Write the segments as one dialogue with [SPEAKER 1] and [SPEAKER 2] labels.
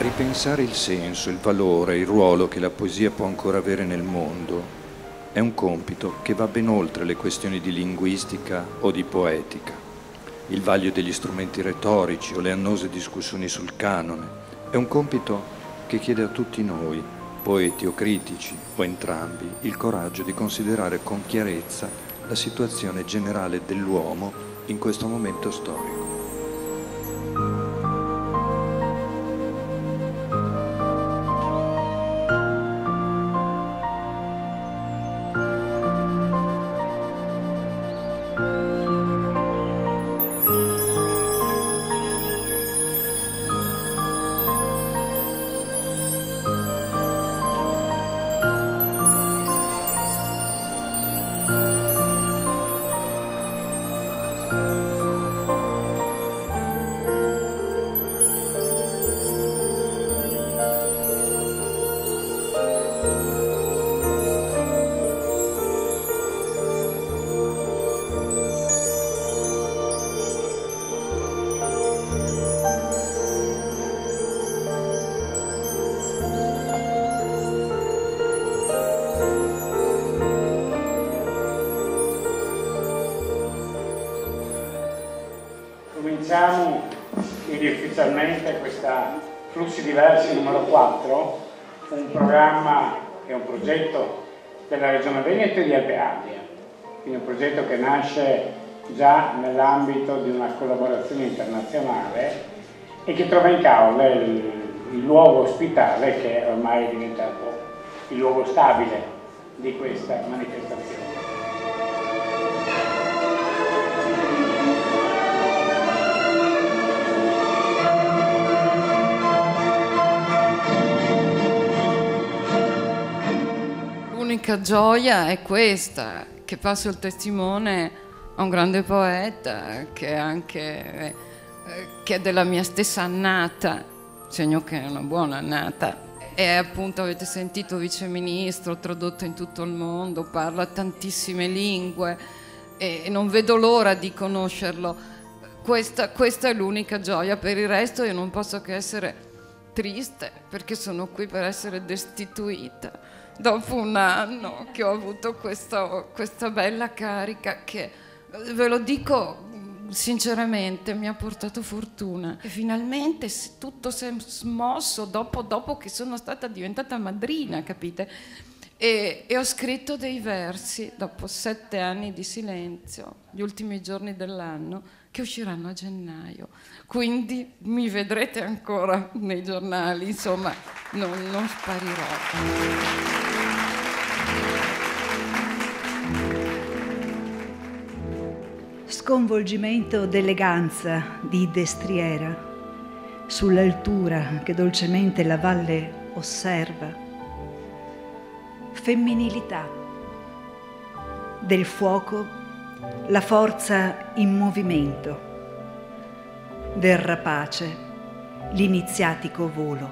[SPEAKER 1] Ripensare il senso, il valore, il ruolo che la poesia può ancora avere nel mondo è un compito che va ben oltre le questioni di linguistica o di poetica. Il vaglio degli strumenti retorici o le annose discussioni sul canone è un compito che chiede a tutti noi, poeti o critici o entrambi, il coraggio di considerare con chiarezza la situazione generale dell'uomo in questo momento storico.
[SPEAKER 2] Diversi numero 4, un programma è un progetto della Regione Veneto e di Alpe Adria, quindi un progetto che nasce già nell'ambito di una collaborazione internazionale e che trova in causa il, il luogo ospitale che ormai è diventato il luogo stabile di questa manifestazione.
[SPEAKER 3] L'unica gioia è questa, che passo il testimone a un grande poeta che è anche eh, che è della mia stessa annata, segno che è una buona annata. E appunto avete sentito viceministro, tradotto in tutto il mondo, parla tantissime lingue e non vedo l'ora di conoscerlo. Questa, questa è l'unica gioia, per il resto io non posso che essere triste perché sono qui per essere destituita dopo un anno che ho avuto questo, questa bella carica che, ve lo dico sinceramente, mi ha portato fortuna. E finalmente tutto si è smosso dopo, dopo che sono stata diventata madrina, capite? E, e, ho scritto dei versi dopo sette anni di silenzio, gli ultimi giorni dell'anno, che usciranno a gennaio. Quindi mi vedrete ancora nei giornali, insomma, non, non sparirò.
[SPEAKER 4] Sconvolgimento d'eleganza di destriera sull'altura che dolcemente la valle osserva. Femminilità del fuoco, la forza in movimento, del rapace, l'iniziatico volo.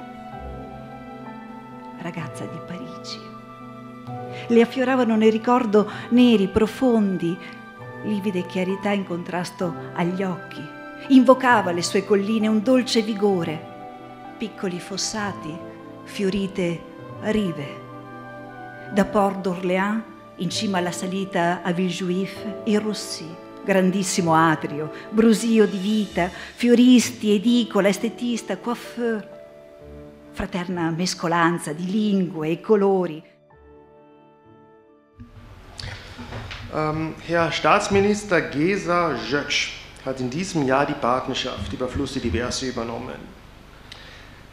[SPEAKER 4] Ragazza di Parigi. Le affioravano nel ricordo neri, profondi, livide chiarità in contrasto agli occhi. Invocava le sue colline un dolce vigore, piccoli fossati, fiorite rive. Da Port d'Orléans, in cima alla salita a Villejuif, il Rossi, grandissimo atrio, brusio di vita, fioristi, edicola, estetista, coiffeur, fraterna mescolanza di lingue e colori,
[SPEAKER 5] Ähm, Herr Staatsminister Gesa Jöksch hat in diesem Jahr die Partnerschaft über Flüsse Diverse übernommen.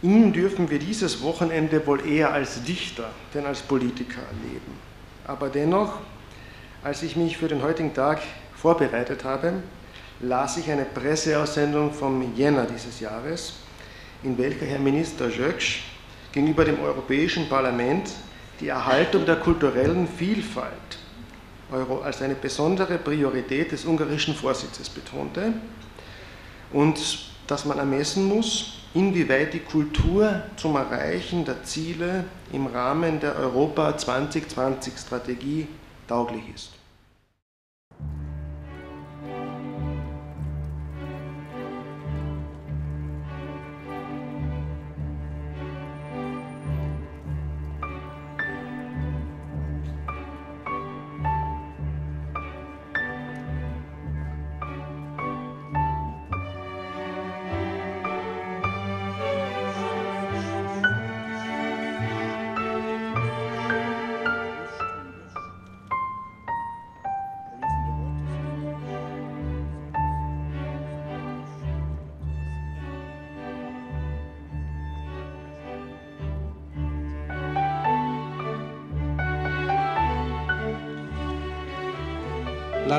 [SPEAKER 5] Ihn dürfen wir dieses Wochenende wohl eher als Dichter denn als Politiker erleben. Aber dennoch, als ich mich für den heutigen Tag vorbereitet habe, las ich eine Presseaussendung vom Jänner dieses Jahres, in welcher Herr Minister Jöksch gegenüber dem Europäischen Parlament die Erhaltung der kulturellen Vielfalt als eine besondere Priorität des ungarischen Vorsitzes betonte und dass man ermessen muss, inwieweit die Kultur zum Erreichen der Ziele im Rahmen der Europa 2020 Strategie tauglich ist.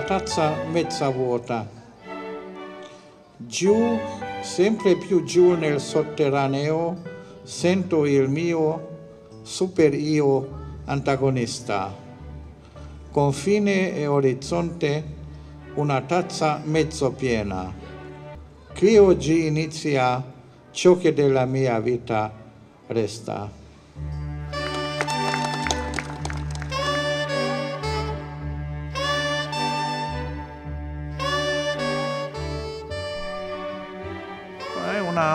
[SPEAKER 6] Tazza mezza vuota. Giù, sempre più giù nel sotterraneo, sento il mio super io antagonista. Confine e orizzonte, una tazza mezzo piena. Qui oggi inizia ciò che della mia vita resta.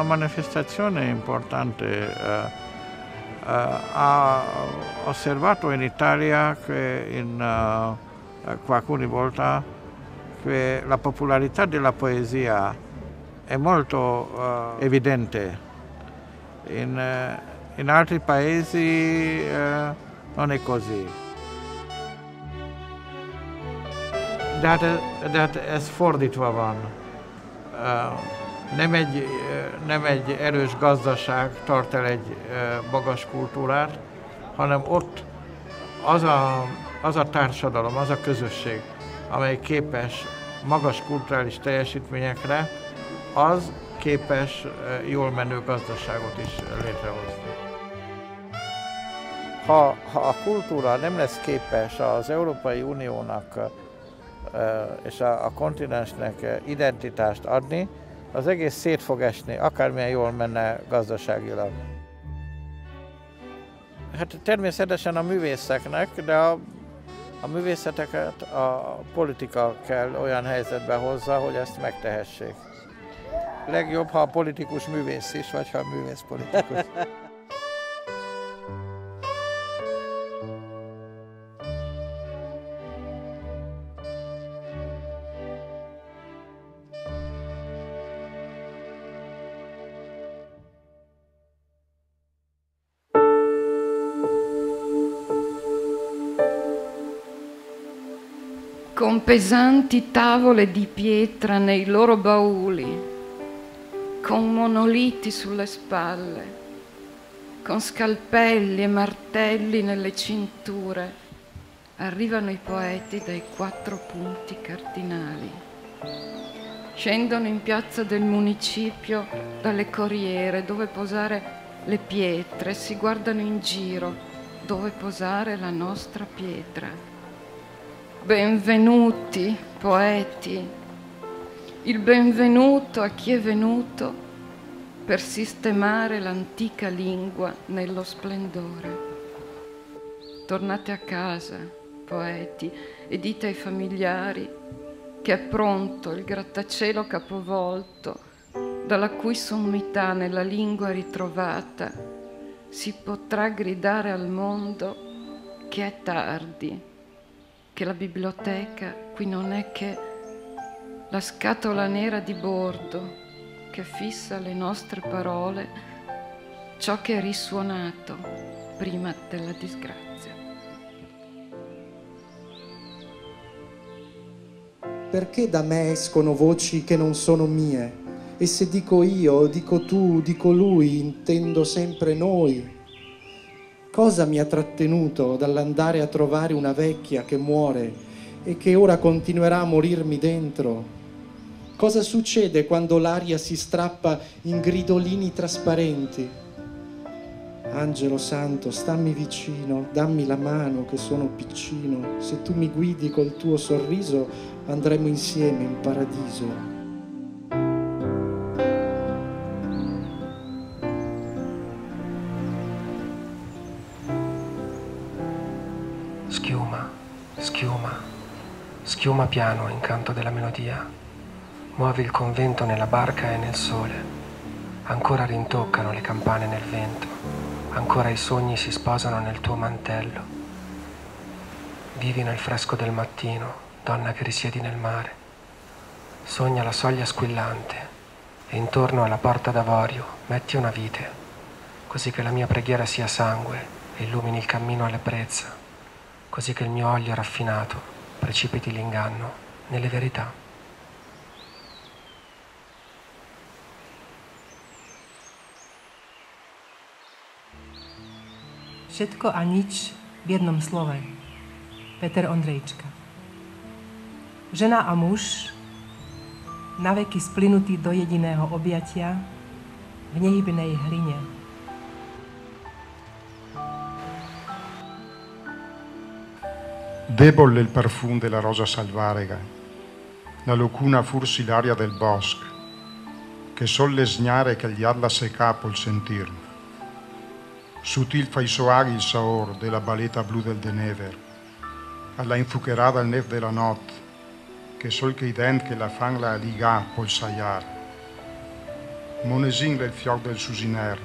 [SPEAKER 6] Una manifestazione importante. Eh, eh, ha osservato in Italia che in eh, alcune volte che la popolarità della poesia è molto evidente. In, in, altri paesi non è così. Dat, dat ez fordítva van. Uh, nem egy, nem egy erős gazdaság tart el egy magas kultúrát, hanem ott az a, az a társadalom, az a közösség, amely képes magas kulturális teljesítményekre, az képes jól menő gazdaságot is létrehozni. Ha, ha a kultúra nem lesz képes az Európai Uniónak és a, a kontinensnek identitást adni, az egész szét fog esni, akármilyen jól menne gazdaságilag. Hát természetesen a művészeknek, de a, a művészeteket a politika kell olyan helyzetbe hozza, hogy ezt megtehessék. Legjobb, ha a politikus művész is, vagy ha a művész politikus.
[SPEAKER 3] con pesanti tavole di pietra nei loro bauli, con monoliti sulle spalle, con scalpelli e martelli nelle cinture, arrivano i poeti dai quattro punti cardinali. Scendono in piazza del municipio dalle corriere dove posare le pietre, si guardano in giro dove posare la nostra pietra Benvenuti, poeti, il benvenuto a chi è venuto per sistemare l'antica lingua nello splendore. Tornate a casa, poeti, e dite ai familiari che è pronto il grattacielo capovolto, dalla cui sommità nella lingua ritrovata si potrà gridare al mondo che è tardi che la biblioteca qui non è che la scatola nera di bordo che fissa le nostre parole, ciò che è risuonato prima della disgrazia.
[SPEAKER 7] Perché da me escono voci che non sono mie? E se dico io, dico tu, dico lui, intendo sempre noi. Cosa mi ha trattenuto dall'andare a trovare una vecchia che muore e che ora continuerà a morirmi dentro? Cosa succede quando l'aria si strappa in gridolini trasparenti? Angelo Santo, stammi vicino, dammi la mano che sono piccino. Se tu mi guidi col tuo sorriso, andremo insieme in paradiso.
[SPEAKER 8] Schiuma piano in canto della melodia, muove il convento nella barca e nel sole, ancora rintoccano le campane nel vento, ancora i sogni si sposano nel tuo mantello. Vivi nel fresco del mattino, donna che risiedi nel mare, sogna la soglia squillante e intorno alla porta d'avorio metti una vite, così che la mia preghiera sia sangue e illumini il cammino all'ebbrezza, così che il mio olio raffinato precipiti l'inganno nelle verità.
[SPEAKER 9] Všetko a nič v jednom slove. Peter Ondrejčka. Žena a muž, naveky splynutí do jediného objatia v nehybnej hline.
[SPEAKER 10] Debole il parfum della rosa salvarega, la locuna fursilaria del bosco, che sol lesgnare che gli alla se capo il sentir. Sutil fa i soaghi il saor della baleta blu del denever, alla infucherada il nef della notte, che sol che i dent che la fan la liga pol saiar. Monesin il fioc del susiner,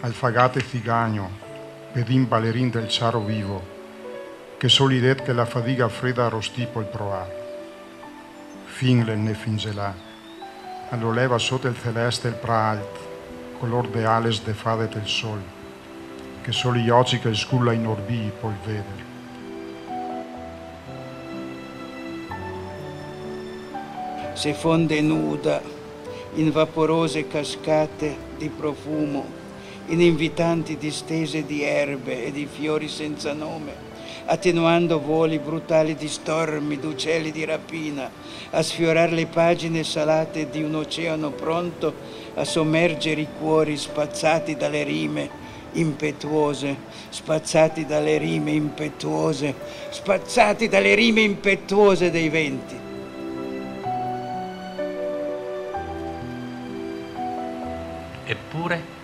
[SPEAKER 10] alfagate figagno, pedin ballerin del ciaro vivo, che solidet che la fadiga fredda rostipo il proa. Fin il ne fingelà, all'oleva sotto il celeste il praalt, color de ales de fadet il sol, che soli gli occhi che sculla in orbi poi veder.
[SPEAKER 11] si fonde nuda in vaporose cascate di profumo, in invitanti distese di erbe e di fiori senza nome, attenuando voli brutali di stormi, d'uccelli di rapina, a sfiorare le pagine salate di un oceano pronto a sommergere i cuori spazzati dalle rime impetuose, spazzati dalle rime impetuose, spazzati dalle rime impetuose dei venti.
[SPEAKER 12] Eppure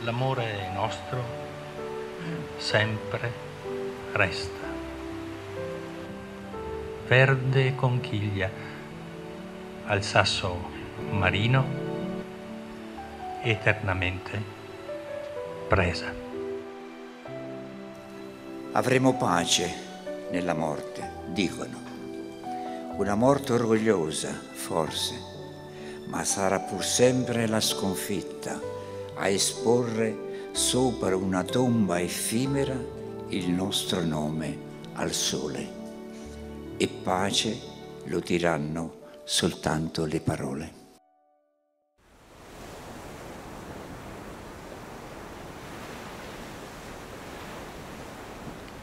[SPEAKER 12] l'amore nostro sempre resta. Verde conchiglia al sasso marino eternamente presa.
[SPEAKER 13] Avremo pace nella morte, dicono. Una morte orgogliosa, forse ma sarà pur sempre la sconfitta a esporre sopra una tomba effimera il nostro nome al sole. E pace lo diranno soltanto le parole.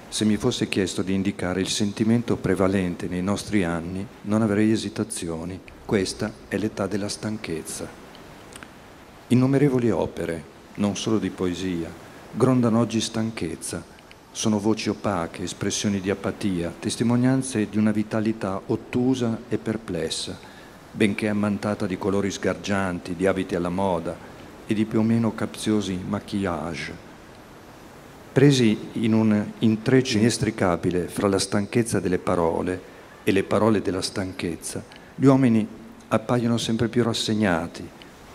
[SPEAKER 1] Se mi fosse chiesto di indicare il sentimento prevalente nei nostri anni, non avrei esitazioni. Questa è l'età della stanchezza. Innumerevoli opere, non solo di poesia, grondano oggi stanchezza. Sono voci opache, espressioni di apatia, testimonianze di una vitalità ottusa e perplessa, benché ammantata di colori sgargianti, di abiti alla moda e di più o meno capziosi maquillage presi in un intreccio inestricabile fra la stanchezza delle parole e le parole della stanchezza, gli uomini appaiono sempre più rassegnati,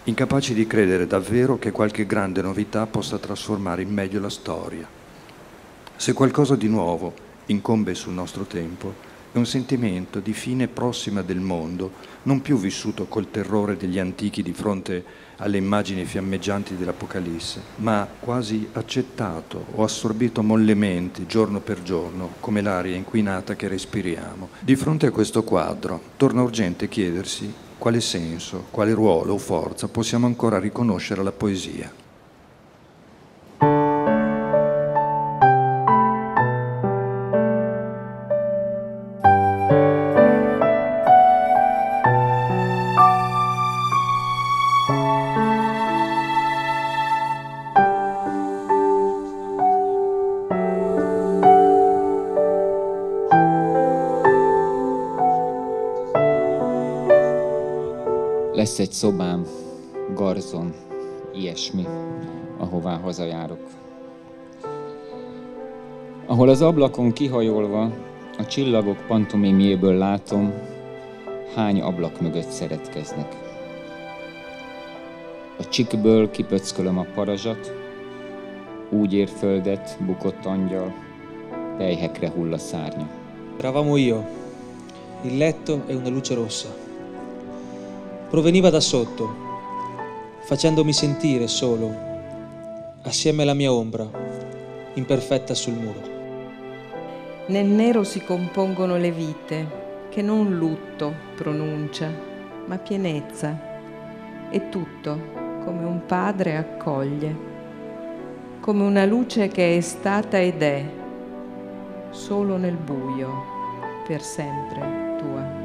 [SPEAKER 1] incapaci di credere davvero che qualche grande novità possa trasformare in meglio la storia. Se qualcosa di nuovo incombe sul nostro tempo, è un sentimento di fine prossima del mondo, non più vissuto col terrore degli antichi di fronte alle immagini fiammeggianti dell'Apocalisse, ma quasi accettato o assorbito mollemente giorno per giorno come l'aria inquinata che respiriamo. Di fronte a questo quadro torna urgente chiedersi quale senso, quale ruolo o forza possiamo ancora riconoscere alla poesia.
[SPEAKER 14] Garzon, ilyesmi, ahová hazajárok. Ahol az ablakon kihajolva a csillagok pantomimjéből látom, hány ablak mögött szeretkeznek. A csikből kipöckölöm a parazsat, úgy ér földet, bukott angyal, pejhekre hull a szárnya.
[SPEAKER 15] Eravamo io. Il letto è una luce rossa. proveniva da sotto, facendomi sentire solo, assieme alla mia ombra, imperfetta sul muro.
[SPEAKER 16] Nel nero si compongono le vite, che non lutto pronuncia, ma pienezza, e tutto come un padre accoglie, come una luce che è stata ed è, solo nel buio, per sempre. tua.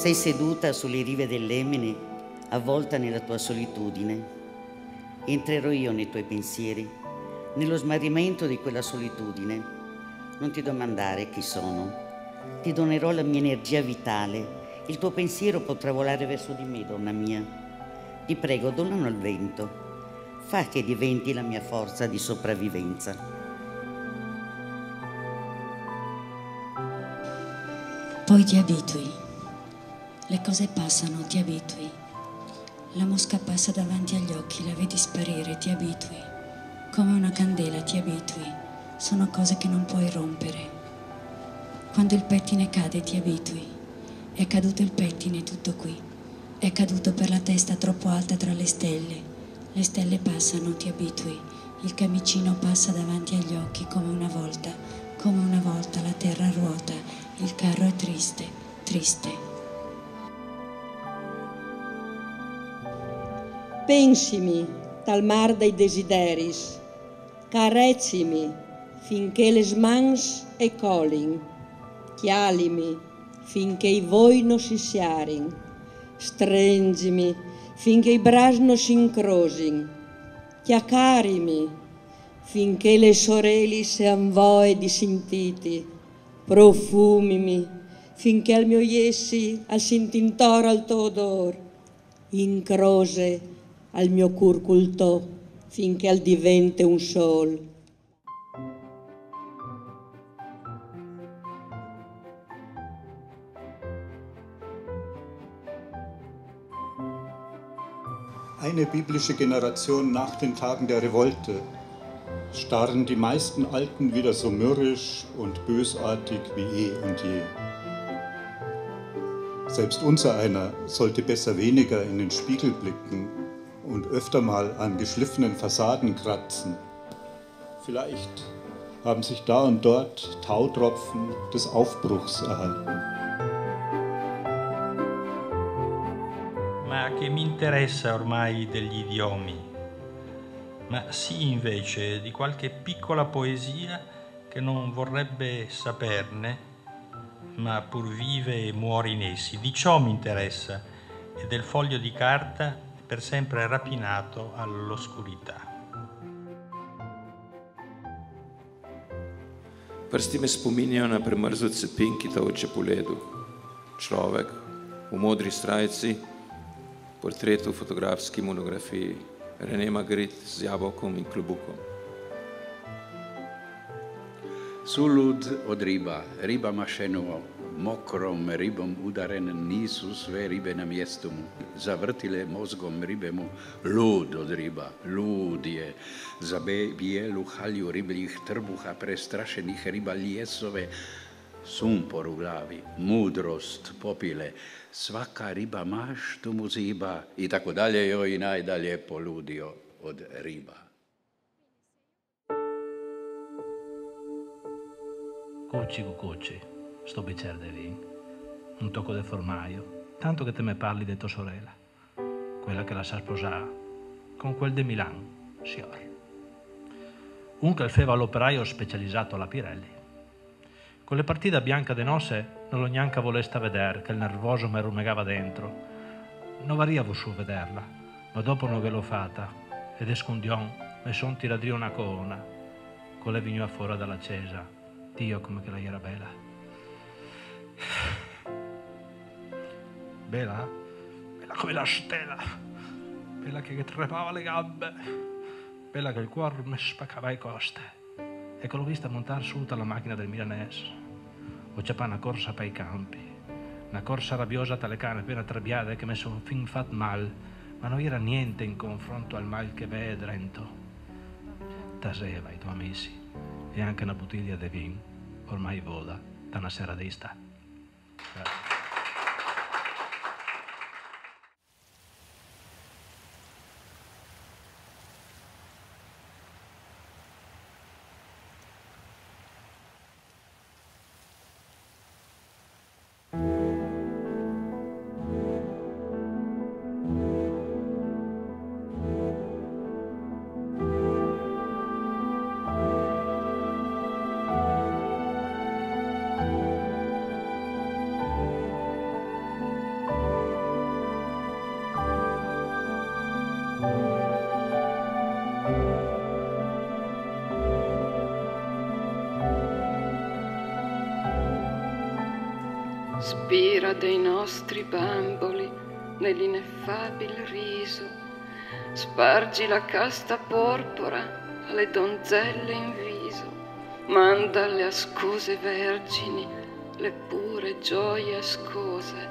[SPEAKER 17] Sei seduta sulle rive dell'Emene, avvolta nella tua solitudine. Entrerò io nei tuoi pensieri, nello smarrimento di quella solitudine. Non ti domandare chi sono. Ti donerò la mia energia vitale. Il tuo pensiero potrà volare verso di me, donna mia. Ti prego, donalo al vento. Fa che diventi la mia forza di sopravvivenza.
[SPEAKER 18] Poi ti abitui. Le cose passano, ti abitui. La mosca passa davanti agli occhi, la vedi sparire, ti abitui. Come una candela, ti abitui. Sono cose che non puoi rompere. Quando il pettine cade, ti abitui. È caduto il pettine, tutto qui. È caduto per la testa troppo alta tra le stelle. Le stelle passano, ti abitui. Il camicino passa davanti agli occhi come una volta, come una volta la terra ruota. Il carro è triste, triste.
[SPEAKER 19] Pensimi dal mar dei desideris, carezzimi finché le smans e colin, chialimi finché i voi non si siarin, strengimi finché i bras non si incrosin, chiaccarimi finché le sorelli sean voi disintiti, profumimi finché al mio iessi al sintintoro al tuo odor, incrose al mio cur cultò finché al divente un sol.
[SPEAKER 20] Eine biblische Generation nach den Tagen der Revolte starren die meisten Alten wieder so mürrisch und bösartig wie eh und je. Selbst unser einer sollte besser weniger in den Spiegel blicken und öfter mal an geschliffenen Fassaden kratzen. Vielleicht haben sich da und dort Tautropfen des Aufbruchs erhalten.
[SPEAKER 12] Ma che mi interessa ormai degli idiomi? Ma sì invece di qualche piccola poesia che non vorrebbe saperne, ma pur vive e muore in essi. Di ciò mi interessa e del foglio di carta per sempre rapinato all'oscurità.
[SPEAKER 1] Prsti me spominjajo na premrzel cepin, ki teče po ledu. Človek v modri strajci, portretu, fotografski monografiji, René Magritte z jabolkom in klobukom.
[SPEAKER 21] Sulud od riba, riba mašenovo, mokrom ribom udaren nisu sve ribe na mjestu. Zavrtile mozgom ribe mu lud od riba, lud je. Za bijelu halju ribljih trbuha prestrašenih riba ljesove, sumpor u glavi, mudrost popile, svaka riba maš tu mu ziba i tako dalje joj najdalje poludio od riba.
[SPEAKER 12] Cuci cuci sto bicchiere di vino, un tocco di formaio,
[SPEAKER 22] tanto che te me parli di tua sorella, quella che la sa sposare, con quel de Milan, signor. Un che feva l'operaio specializzato alla Pirelli. Con le partite bianche de nosse non lo neanche voleste vedere, che il nervoso mi rumegava dentro. Non variavo su vederla, ma dopo non ve l'ho fatta, ed escondion, mi son tiradrio una corona, con le vignò fuori dalla cesa. Dio come che lei era bella. Bella? Bella come la stella. Bella che, tremava le gambe. Bella che il cuore mi spaccava i coste. E che l'ho vista montare su alla macchina del Milanese. Ho c'è una corsa per i campi. Una corsa rabbiosa tra le cane appena trebbiate che mi sono fin fatto mal, ma non era niente in confronto al mal che ve drento. Taseva i tuoi amici e anche una bottiglia di vino, ormai voda, da una sera di sta.
[SPEAKER 3] Spira dei nostri bamboli nell'ineffabile riso, spargi la casta porpora alle donzelle in viso, manda alle ascose vergini le pure gioie ascose,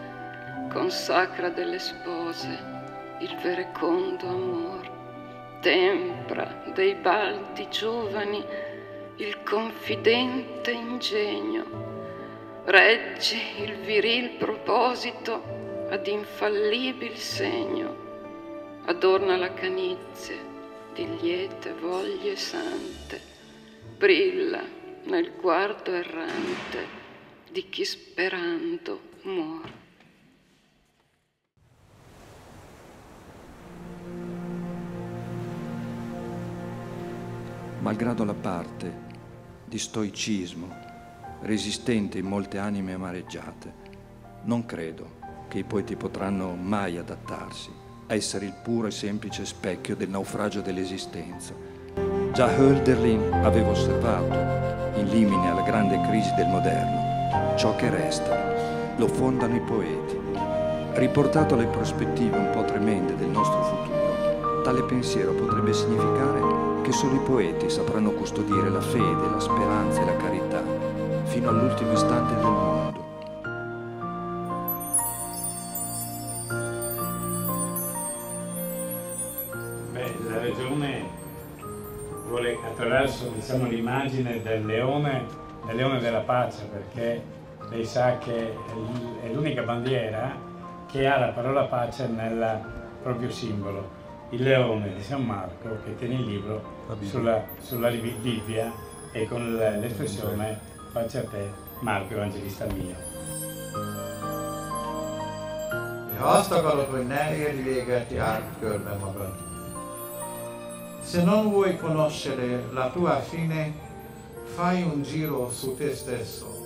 [SPEAKER 3] consacra delle spose il verecondo amor, tempra dei baldi giovani il confidente ingegno, reggi il viril proposito ad infallibil segno, adorna la canizie di liete voglie sante, brilla nel guardo errante di chi sperando muore.
[SPEAKER 1] Malgrado la parte di stoicismo resistente in molte anime amareggiate, non credo che i poeti potranno mai adattarsi a essere il puro e semplice specchio del naufragio dell'esistenza. Già Hölderlin aveva osservato, in limine alla grande crisi del moderno, ciò che resta lo fondano i poeti. Riportato alle prospettive un po' tremende del nostro futuro, tale pensiero potrebbe significare che solo i poeti sapranno custodire la fede, la speranza e la carità fino all'ultimo istante del mondo.
[SPEAKER 23] Beh, la regione vuole attraverso diciamo, l'immagine del leone, del leone della pace, perché lei sa che è l'unica bandiera che ha la parola pace nel proprio simbolo. Il leone di San Marco che tiene il libro sulla, sulla Bibbia e con l'espressione pace a te, Marco Evangelista mio.
[SPEAKER 6] Azt akarod, hogy ne érj véget, járd körbe magad. Se non vuoi conoscere la tua fine, fai un giro su te stesso